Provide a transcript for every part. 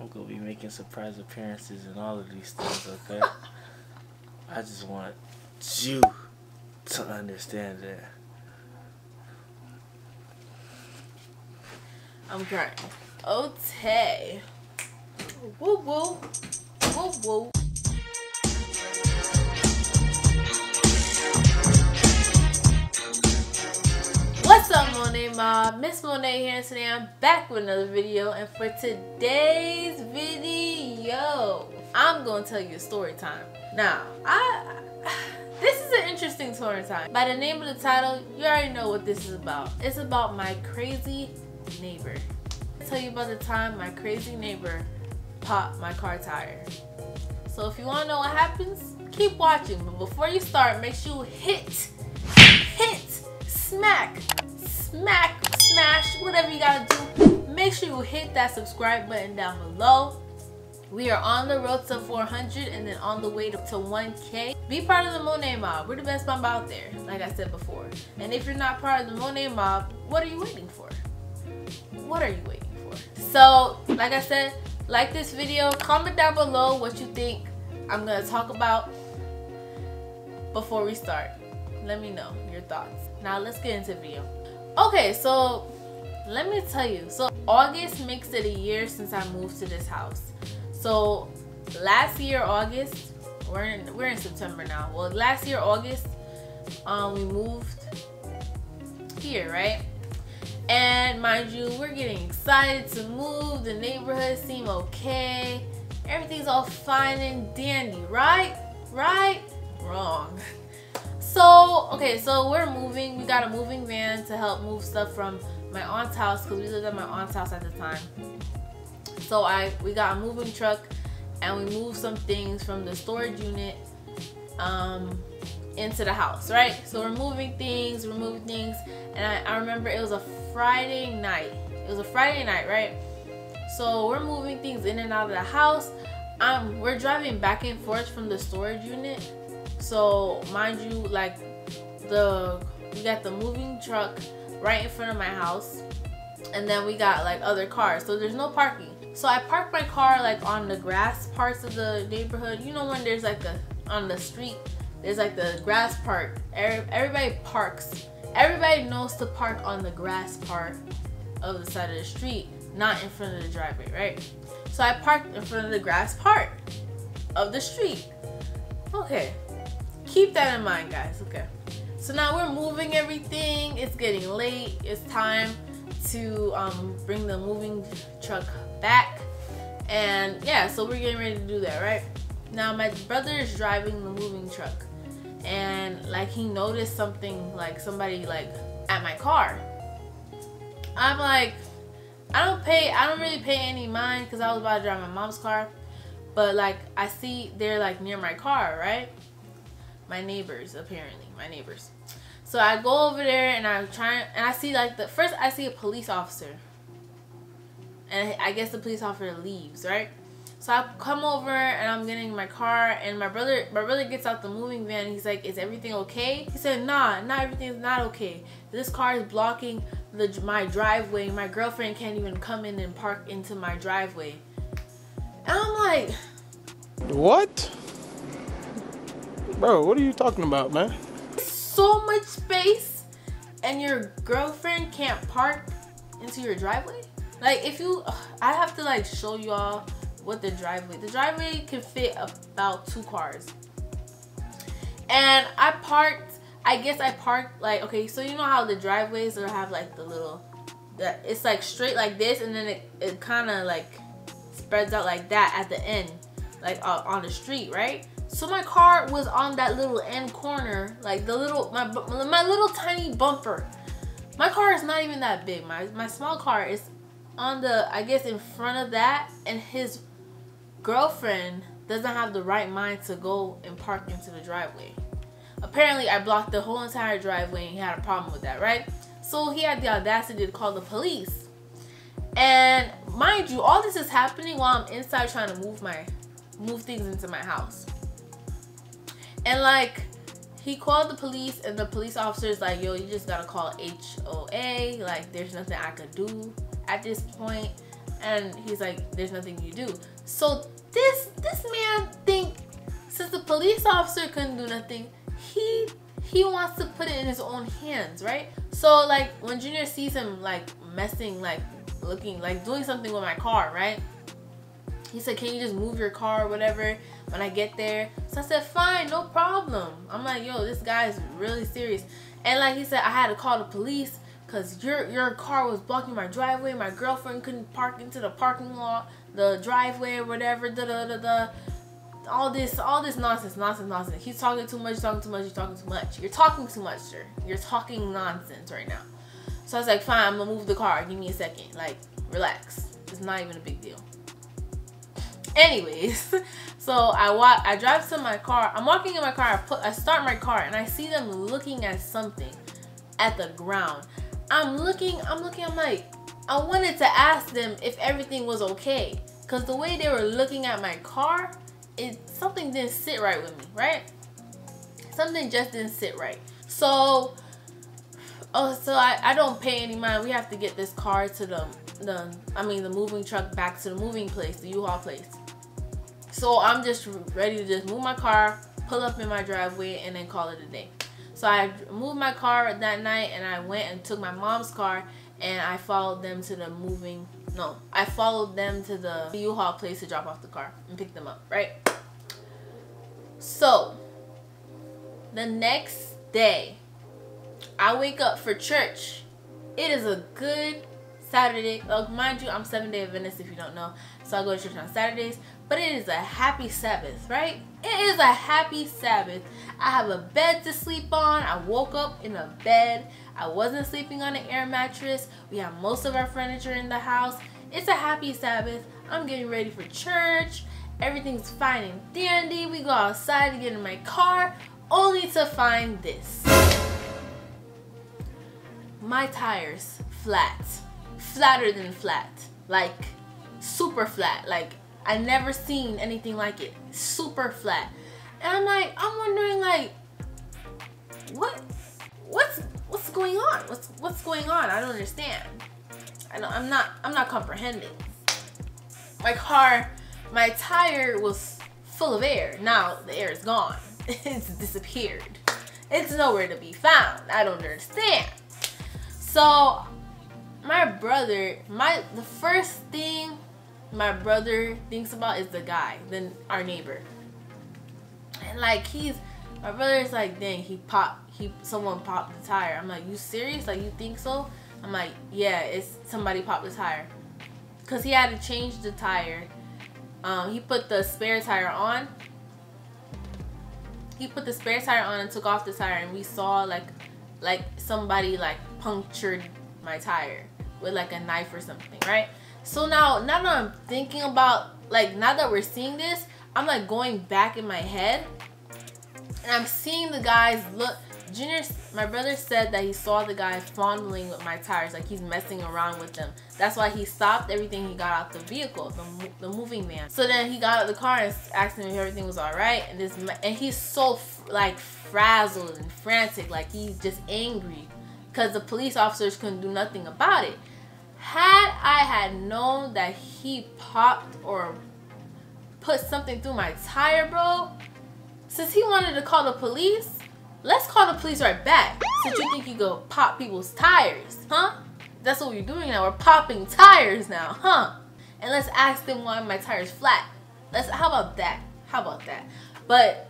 I'm gonna be making surprise appearances and all of these things, okay? I just want you to understand that. I'm crying. Okay. Woo woo. Woo woo. Mob? Miss Monae here, and today I'm back with another video. And for today's video, I'm gonna tell you a story time. Now, I this is an interesting story time. By the name of the title, you already know what this is about. It's about my crazy neighbor. I'll tell you about the time my crazy neighbor popped my car tire. So if you want to know what happens, keep watching. But before you start, make sure you hit, hit, smack, smack, smash, whatever you gotta do. Make sure you hit that subscribe button down below. We are on the road to 400 and then on the way to, to 1K. Be part of the Monae Mob. We're the best mob out there, like I said before. And if you're not part of the Monae Mob, what are you waiting for? What are you waiting for? So, like I said, like this video, comment down below what you think I'm gonna talk about before we start. Let me know your thoughts. Now let's get into the video. Okay, so let me tell you. So August makes it a year since I moved to this house. So last year August, we're in we're in September now. Well, last year August, um, we moved here, right? And mind you, we're getting excited to move. The neighborhood seem okay. Everything's all fine and dandy, right? Right? Wrong. Okay, so we're moving. We got a moving van to help move stuff from my aunt's house because we lived at my aunt's house at the time. So I we got a moving truck and we moved some things from the storage unit um, into the house, right? So we're moving things, we're moving things, and I, I remember it was a Friday night. It was a Friday night, right? So we're moving things in and out of the house. Um, we're driving back and forth from the storage unit. So mind you, like the we got the moving truck right in front of my house, and then we got like other cars. So there's no parking. So I parked my car like on the grass parts of the neighborhood. You know when there's like a on the street, there's like the grass part. Everybody parks. Everybody knows to park on the grass part of the side of the street, not in front of the driveway, right? So I parked in front of the grass part of the street. Okay, keep that in mind, guys. Okay. So now we're moving everything. It's getting late. It's time to um, bring the moving truck back. And yeah, so we're getting ready to do that, right? Now my brother is driving the moving truck and like he noticed something like somebody like at my car. I'm like, I don't pay, I don't really pay any mind because I was about to drive my mom's car. But like I see they're like near my car, right? My neighbors, apparently, my neighbors. So I go over there and I'm trying, and I see like the first I see a police officer, and I guess the police officer leaves, right? So I come over and I'm getting my car and my brother my brother gets out the moving van he's like, is everything okay? He said, nah, not everything's not okay. This car is blocking the my driveway. My girlfriend can't even come in and park into my driveway. And I'm like, what? Bro, what are you talking about, man? So much space and your girlfriend can't park into your driveway? Like if you, I have to like show y'all what the driveway. The driveway can fit about two cars. And I parked, I guess I parked like, okay, so you know how the driveways will have like the little, the, it's like straight like this and then it, it kind of like spreads out like that at the end, like uh, on the street, right? So my car was on that little end corner, like the little, my, my little tiny bumper. My car is not even that big. My, my small car is on the, I guess in front of that and his girlfriend doesn't have the right mind to go and park into the driveway. Apparently, I blocked the whole entire driveway and he had a problem with that, right? So he had the audacity to call the police. And mind you, all this is happening while I'm inside trying to move my move things into my house. And like he called the police and the police officer is like, yo, you just gotta call HOA. Like there's nothing I could do at this point. And he's like, there's nothing you do. So this this man think since the police officer couldn't do nothing, he he wants to put it in his own hands, right? So like when Junior sees him like messing, like looking, like doing something with my car, right? He said, can you just move your car or whatever when I get there? So I said, fine, no problem. I'm like, yo, this guy is really serious. And like he said, I had to call the police because your your car was blocking my driveway. My girlfriend couldn't park into the parking lot, the driveway or whatever. Da da da da. All this, all this nonsense, nonsense, nonsense. He's talking too much, talking too much, you're talking too much. You're talking too much, sir. You're talking nonsense right now. So I was like, fine, I'm gonna move the car. Give me a second. Like, relax. It's not even a big deal. Anyways, so I walk, I drive to my car. I'm walking in my car. I put, I start my car, and I see them looking at something at the ground. I'm looking, I'm looking, I'm like, I wanted to ask them if everything was okay. Cause the way they were looking at my car, it something didn't sit right with me, right? Something just didn't sit right. So, oh, so I, I don't pay any mind. We have to get this car to the, the, I mean the moving truck back to the moving place, the U-Haul place. So I'm just ready to just move my car, pull up in my driveway, and then call it a day. So I moved my car that night and I went and took my mom's car and I followed them to the moving, no, I followed them to the U-Haul place to drop off the car and pick them up, right? So, the next day, I wake up for church. It is a good Saturday. Oh, mind you, I'm seven day Adventist if you don't know. So I go to church on Saturdays. But it is a happy Sabbath, right? It is a happy Sabbath. I have a bed to sleep on. I woke up in a bed. I wasn't sleeping on an air mattress. We have most of our furniture in the house. It's a happy Sabbath. I'm getting ready for church. Everything's fine and dandy. We go outside to get in my car, only to find this. My tires flat. Flatter than flat. Like super flat. Like I never seen anything like it. Super flat. And I'm like, I'm wondering like, what, what's, what's going on? What's, what's going on? I don't understand. I don't, I'm not, I'm not comprehending. My car, my tire was full of air. Now the air is gone. it's disappeared. It's nowhere to be found. I don't understand. So my brother, my the first thing my brother thinks about is the guy, then our neighbor. And like he's my brother is like, dang, he popped he someone popped the tire. I'm like, you serious? Like you think so? I'm like, yeah, it's somebody popped the tire. Cause he had to change the tire. Um, he put the spare tire on. He put the spare tire on and took off the tire and we saw like like somebody like punctured my tire with like a knife or something, right? So now, now that I'm thinking about, like, now that we're seeing this, I'm like going back in my head and I'm seeing the guys look. Junior, my brother said that he saw the guy fondling with my tires, like he's messing around with them. That's why he stopped everything. He got out the vehicle, the, the moving man. So then he got out the car and asked him if everything was all right. And this, and he's so like frazzled and frantic, like he's just angry because the police officers couldn't do nothing about it. Had I had known that he popped or put something through my tire, bro, since he wanted to call the police, let's call the police right back. Since you think you go pop people's tires, huh? That's what we're doing now. We're popping tires now, huh? And let's ask them why my tire's flat. Let's how about that? How about that? But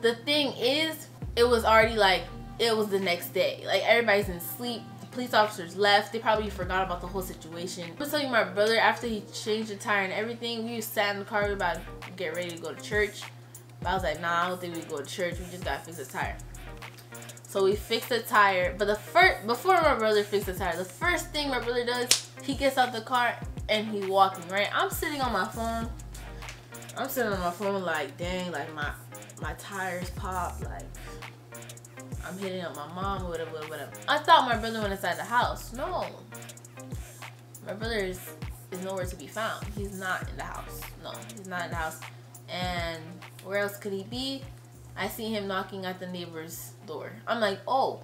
the thing is, it was already like it was the next day. Like everybody's in sleep police officers left. They probably forgot about the whole situation. I was telling my brother after he changed the tire and everything, we sat in the car, we about to get ready to go to church. But I was like, nah, I don't think we go to church. We just gotta fix the tire. So we fixed the tire. But the first, before my brother fixed the tire, the first thing my brother does, he gets out the car and he walking, right? I'm sitting on my phone. I'm sitting on my phone like, dang, like my, my tires pop, like, I'm hitting up my mom, whatever, whatever. I thought my brother went inside the house. No. My brother is, is nowhere to be found. He's not in the house. No, he's not in the house. And where else could he be? I see him knocking at the neighbor's door. I'm like, oh.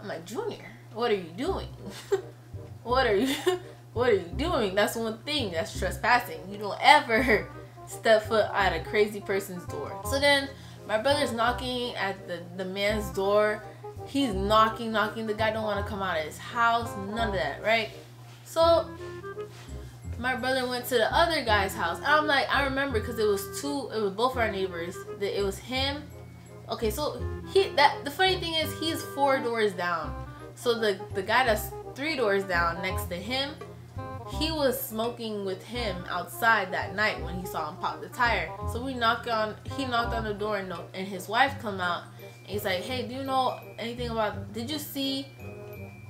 I'm like, Junior, what are you doing? what are you what are you doing? That's one thing. That's trespassing. You don't ever step foot at a crazy person's door. So then my brother's knocking at the, the man's door. He's knocking, knocking. The guy don't want to come out of his house. None of that, right? So my brother went to the other guy's house. And I'm like, I remember because it was two, it was both our neighbors. That it was him. Okay, so he that the funny thing is he's four doors down. So the the guy that's three doors down next to him, he was smoking with him outside that night when he saw him pop the tire. So we knocked on, he knocked on the door and, and his wife come out. And he's like, hey, do you know anything about, did you see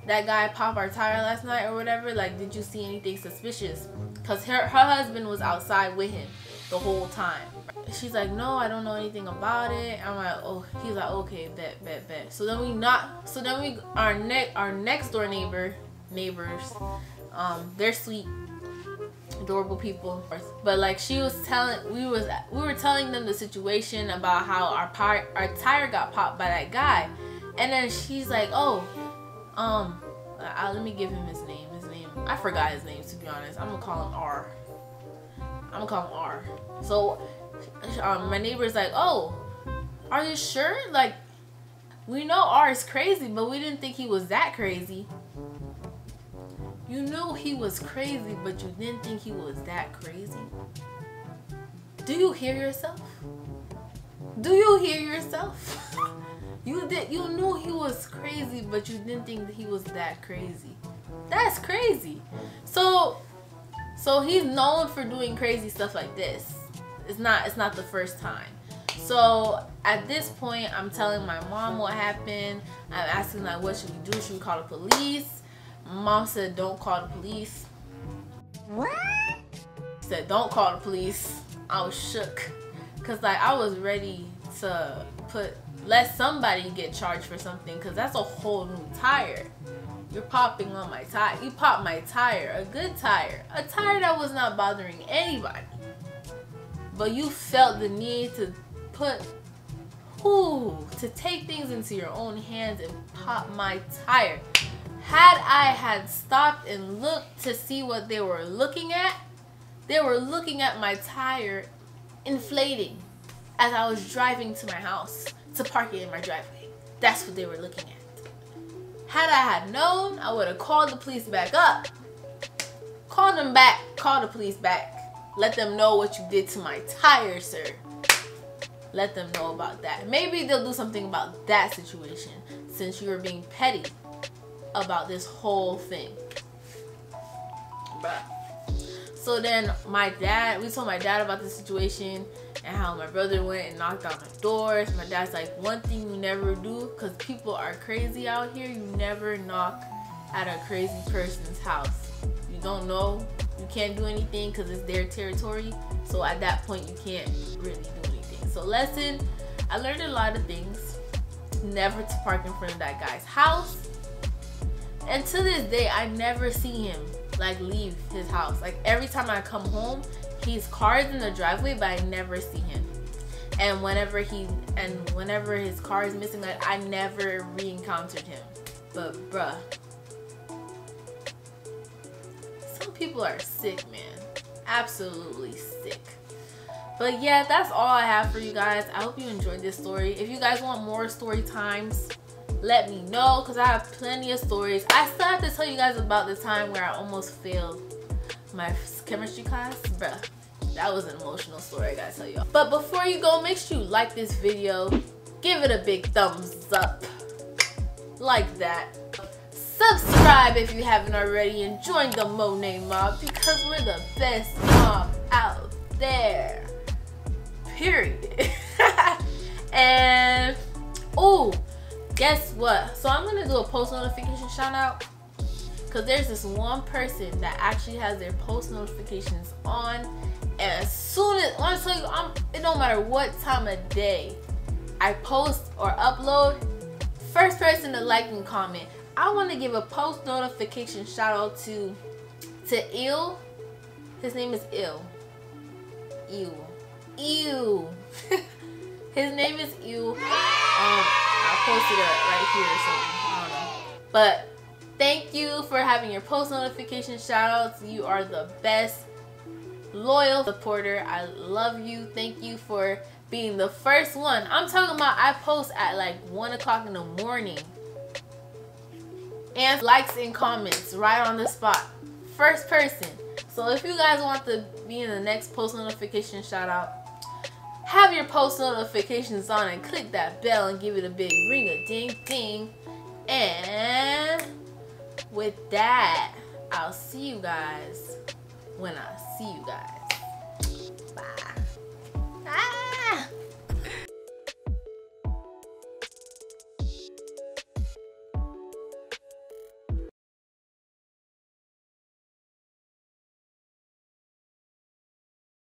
that guy pop our tire last night or whatever? Like, did you see anything suspicious? Because her, her husband was outside with him the whole time. She's like, no, I don't know anything about it. I'm like, oh, he's like, okay, bet, bet, bet. So then we not, so then we, our next, our next door neighbor, neighbors, um, they're sweet, adorable people. But like she was telling, we was, we were telling them the situation about how our our tire got popped by that guy, and then she's like, oh, um, uh, let me give him his name. His name, I forgot his name to be honest. I'm gonna call him R. I'm gonna call him R. So um, my neighbor's like, oh, are you sure? Like, we know R is crazy, but we didn't think he was that crazy. You knew he was crazy, but you didn't think he was that crazy. Do you hear yourself? Do you hear yourself? you did you knew he was crazy, but you didn't think he was that crazy. That's crazy. So so he's known for doing crazy stuff like this. It's not it's not the first time. So at this point, I'm telling my mom what happened. I'm asking like, what should we do? Should we call the police? Mom said, don't call the police. What? Said, don't call the police. I was shook. Cause like I was ready to put, let somebody get charged for something. Cause that's a whole new tire. You're popping on my tire. You popped my tire, a good tire. A tire that was not bothering anybody. But you felt the need to put, whoo, to take things into your own hands and pop my tire. Had I had stopped and looked to see what they were looking at, they were looking at my tire inflating as I was driving to my house to park it in my driveway. That's what they were looking at. Had I had known, I would have called the police back up. Call them back. Call the police back. Let them know what you did to my tire, sir. Let them know about that. Maybe they'll do something about that situation since you were being petty about this whole thing. So then my dad, we told my dad about the situation and how my brother went and knocked on the doors. My dad's like, one thing you never do, because people are crazy out here, you never knock at a crazy person's house. You don't know, you can't do anything because it's their territory. So at that point, you can't really do anything. So lesson, I learned a lot of things. Never to park in front of that guy's house and to this day, I never see him like leave his house. Like every time I come home, he's cars in the driveway, but I never see him. And whenever he and whenever his car is missing, like I never re-encountered him. But bruh, some people are sick, man. Absolutely sick. But yeah, that's all I have for you guys. I hope you enjoyed this story. If you guys want more story times, let me know because I have plenty of stories. I still have to tell you guys about the time where I almost failed my chemistry class. Bruh, that was an emotional story I gotta tell y'all. But before you go, make sure you like this video. Give it a big thumbs up. Like that. Subscribe if you haven't already and join the Monae Mob because we're the best mob out there. Period. and, what? So I'm gonna do a post notification shout out. Because there's this one person that actually has their post notifications on. And as soon as you I'm it don't matter what time of day I post or upload first person to like and comment. I want to give a post notification shout out to to Ill his name is Ill Ew Ew his name is Ew um, posted it right here or something. I don't know. But Thank you for having your post notification shout outs. You are the best loyal supporter. I love you. Thank you for being the first one. I'm talking about I post at like 1 o'clock in the morning. And likes and comments right on the spot. First person. So if you guys want to be in the next post notification shout out, have your post notifications on and click that bell and give it a big ring a ding ding. And with that, I'll see you guys when I see you guys.